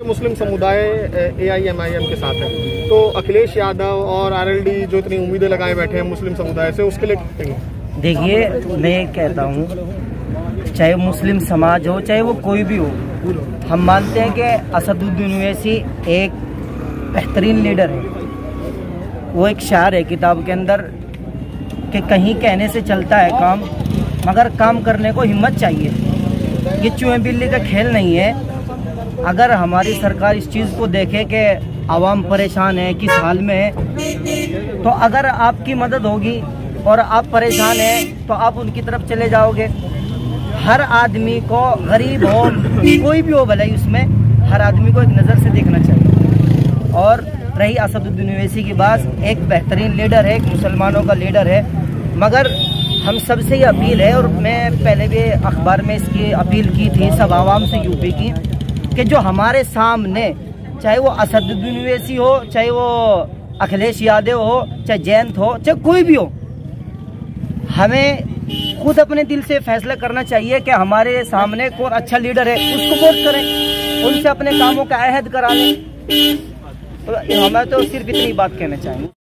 मुस्लिम समुदाय, ए I am I am के साथ है। तो अखिलेश यादव और आरएलडी जो इतनी उम्मीदें लगाए बैठे हैं मुस्लिम समुदाय से, उसके लिए देखिए, मैं कहता हूँ, चाहे मुस्लिम समाज हो, चाहे वो कोई भी हो, हम मानते हैं कि असदुद्दीन ओवैसी एक बेहतरीन लीडर है। वो एक शार है, किताब के अंदर कि कहीं कहने से चलता है काम, मगर काम करने को हिम्मत चाहिए। ये चूहे बिल्ली का खेल नहीं है। अगर हमारी सरकार इस चीज़ को देखे कि आवाम परेशान है किस हाल में है तो अगर आपकी मदद होगी और आप परेशान हैं तो आप उनकी तरफ़ चले जाओगे। हर आदमी को गरीब हो, कोई भी हो भलाई उसमें, हर आदमी को एक नज़र से देखना चाहिए। और रही असदुद्दीन ओवैसी की बात, एक बेहतरीन लीडर है, एक मुसलमानों का लीडर है। मगर हम सबसे ये अपील है, और मैं पहले भी अखबार में इसकी अपील की थी, सब आवाम से यूपी की कि जो हमारे सामने, चाहे वो असदुद्दीन ओवैसी हो, चाहे वो अखिलेश यादव हो, चाहे जयंत हो, चाहे कोई भी हो, हमें खुद अपने दिल से फैसला करना चाहिए कि हमारे सामने कौन अच्छा लीडर है, उसको वोट करें, उनसे अपने कामों का अहद करा लें तो हमें तो सिर्फ़ इतनी बात कहना चाहेंगे।